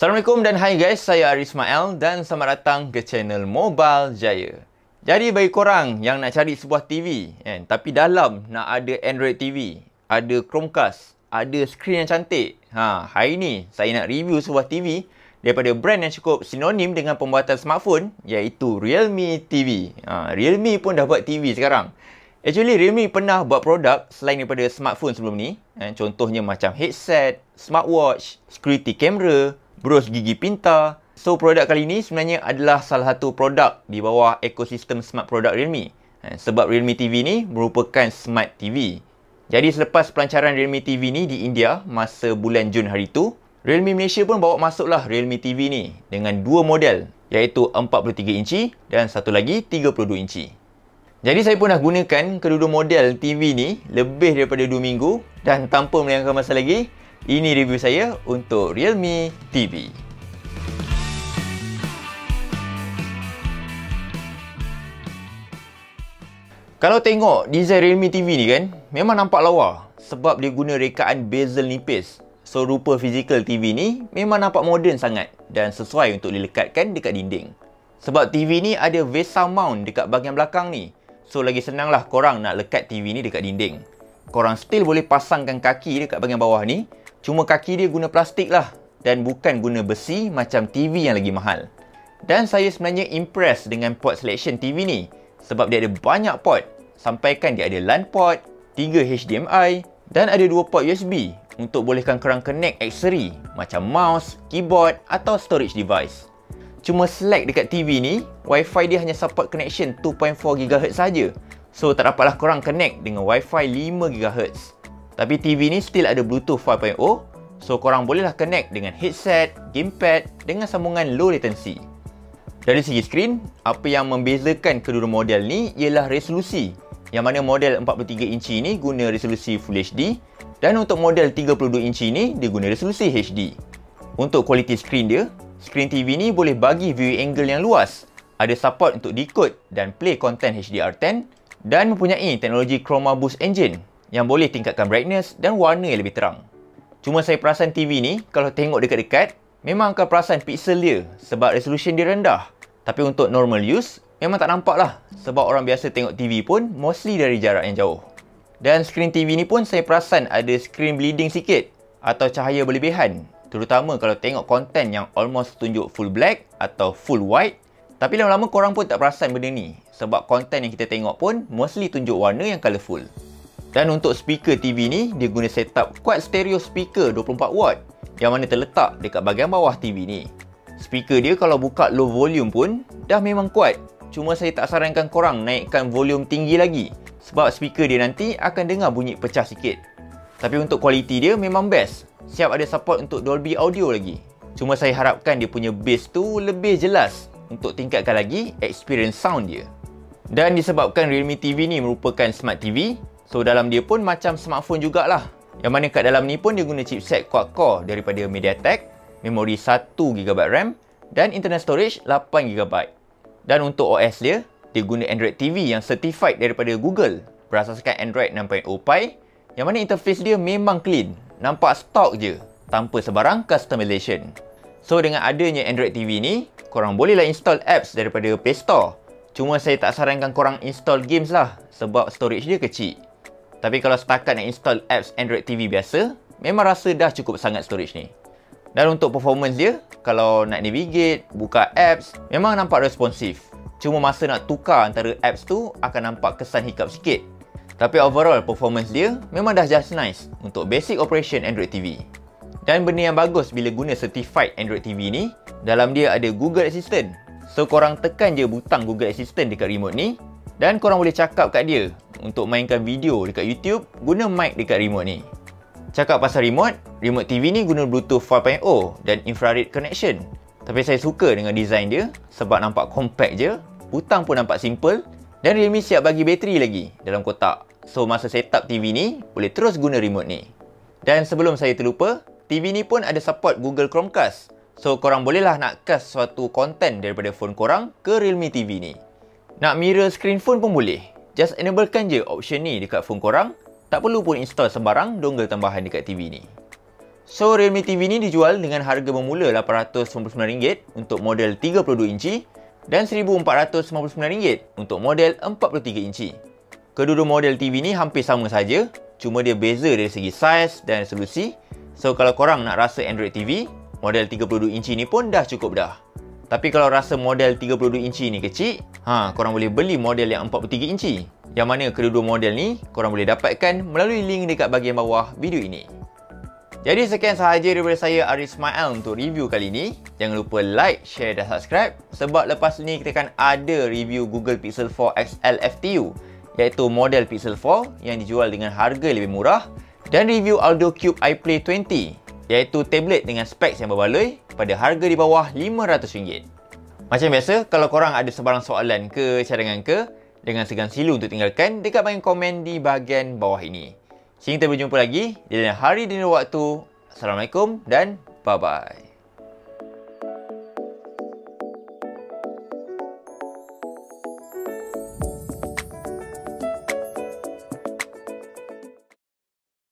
Assalamualaikum dan hai guys, saya Aris Ismail dan selamat datang ke channel Mobile Jaya. Jadi bagi korang yang nak cari sebuah TV kan, tapi dalam nak ada Android TV, ada Chromecast, ada skrin yang cantik. Ha, hari ni saya nak review sebuah TV daripada brand yang cukup sinonim dengan pembuatan smartphone iaitu Realme TV. Ha, Realme pun dah buat TV sekarang. Actually Realme pernah buat produk selain daripada smartphone sebelum ni. Eh, contohnya macam headset, smartwatch, security camera, bros gigi pintar. So produk kali ni sebenarnya adalah salah satu produk di bawah ekosistem smart product Realme. Eh, sebab Realme TV ni merupakan smart TV. Jadi selepas pelancaran Realme TV ni di India masa bulan Jun hari tu, Realme Malaysia pun bawa masuklah Realme TV ni dengan dua model iaitu 43 inci dan satu lagi 32 inci. Jadi saya pun dah gunakan kedua-dua model TV ni lebih daripada 2 minggu dan tanpa melengahkan masa lagi, ini review saya untuk Realme TV. Kalau tengok design Realme TV ni kan, memang nampak lawa sebab dia guna rekaan bezel nipis. So rupa fizikal TV ni memang nampak moden sangat dan sesuai untuk dilekatkan dekat dinding. Sebab TV ni ada VESA mount dekat bahagian belakang ni So lagi senanglah korang nak lekat TV ni dekat dinding. Korang still boleh pasangkan kaki dekat bahagian bawah ni. Cuma kaki dia guna plastik lah. Dan bukan guna besi macam TV yang lagi mahal. Dan saya sebenarnya impress dengan port selection TV ni. Sebab dia ada banyak port. Sampaikan dia ada LAN port, 3 HDMI dan ada 2 port USB untuk bolehkan korang connect aksesori macam mouse, keyboard atau storage device. Cuma Slack dekat TV ni, Wi-Fi dia hanya support connection 2.4 GHz saja. So tak dapatlah korang connect dengan Wi-Fi 5 GHz. Tapi TV ni still ada Bluetooth 5.0, so korang bolehlah connect dengan headset, gamepad dengan sambungan low latency. Dari segi skrin, apa yang membezakan kedua model ni ialah resolusi. Yang mana model 43 inci ni guna resolusi Full HD dan untuk model 32 inci ni dia guna resolusi HD. Untuk kualiti skrin dia, Skrin TV ni boleh bagi view angle yang luas. Ada support untuk decode dan play content HDR10 dan mempunyai teknologi Chroma Boost Engine yang boleh tingkatkan brightness dan warna yang lebih terang. Cuma saya perasan TV ni kalau tengok dekat-dekat memang akan perasan pixel dia sebab resolution dia rendah. Tapi untuk normal use memang tak nampak lah sebab orang biasa tengok TV pun mostly dari jarak yang jauh. Dan skrin TV ni pun saya perasan ada screen bleeding sikit atau cahaya berlebihan Terutama kalau tengok konten yang almost tunjuk full black atau full white. Tapi lama-lama korang pun tak perasan benda ni. Sebab konten yang kita tengok pun mostly tunjuk warna yang colourful. Dan untuk speaker TV ni, dia guna setup quad stereo speaker 24 watt yang mana terletak dekat bahagian bawah TV ni. Speaker dia kalau buka low volume pun dah memang kuat. Cuma saya tak sarankan korang naikkan volume tinggi lagi sebab speaker dia nanti akan dengar bunyi pecah sikit. Tapi untuk kualiti dia memang best siap ada support untuk Dolby Audio lagi. Cuma saya harapkan dia punya bass tu lebih jelas untuk tingkatkan lagi experience sound dia. Dan disebabkan Realme TV ni merupakan smart TV, so dalam dia pun macam smartphone jugalah. Yang mana kat dalam ni pun dia guna chipset quad-core daripada MediaTek, memori 1GB RAM dan internal storage 8GB. Dan untuk OS dia, dia guna Android TV yang certified daripada Google berasaskan Android 6.0 Pie yang mana interface dia memang clean nampak stok je tanpa sebarang customization. So dengan adanya Android TV ni, korang bolehlah install apps daripada Play Store. Cuma saya tak sarankan korang install games lah sebab storage dia kecil. Tapi kalau setakat nak install apps Android TV biasa, memang rasa dah cukup sangat storage ni. Dan untuk performance dia, kalau nak navigate, buka apps, memang nampak responsif. Cuma masa nak tukar antara apps tu akan nampak kesan hiccup sikit. Tapi overall performance dia memang dah just nice untuk basic operation Android TV. Dan benda yang bagus bila guna certified Android TV ni, dalam dia ada Google Assistant. So korang tekan je butang Google Assistant dekat remote ni dan korang boleh cakap kat dia untuk mainkan video dekat YouTube guna mic dekat remote ni. Cakap pasal remote, remote TV ni guna Bluetooth 5.0 dan infrared connection. Tapi saya suka dengan design dia sebab nampak compact je, butang pun nampak simple dan Realme siap bagi bateri lagi dalam kotak. So masa setup TV ni, boleh terus guna remote ni. Dan sebelum saya terlupa, TV ni pun ada support Google Chromecast. So korang bolehlah nak cast suatu konten daripada phone korang ke Realme TV ni. Nak mirror screen phone pun boleh. Just enablekan je option ni dekat phone korang. Tak perlu pun install sembarang dongle tambahan dekat TV ni. So Realme TV ni dijual dengan harga bermula RM899 untuk model 32 inci dan RM1499 untuk model 43 inci. Kedua-dua model TV ni hampir sama saja, cuma dia beza dari segi saiz dan resolusi. So kalau korang nak rasa Android TV, model 32 inci ni pun dah cukup dah. Tapi kalau rasa model 32 inci ni kecil, ha, korang boleh beli model yang 43 inci. Yang mana kedua-dua model ni korang boleh dapatkan melalui link dekat bahagian bawah video ini. Jadi sekian sahaja daripada saya Arif Ismail untuk review kali ini. Jangan lupa like, share dan subscribe sebab lepas ni kita akan ada review Google Pixel 4 XL FTU iaitu model Pixel 4 yang dijual dengan harga lebih murah dan review Aldo Cube iPlay 20 iaitu tablet dengan speks yang berbaloi pada harga di bawah RM500. Macam biasa, kalau korang ada sebarang soalan ke cadangan ke, jangan segan silu untuk tinggalkan dekat bahagian komen di bahagian bawah ini. Sehingga kita berjumpa lagi di lain hari dan waktu. Assalamualaikum dan bye-bye.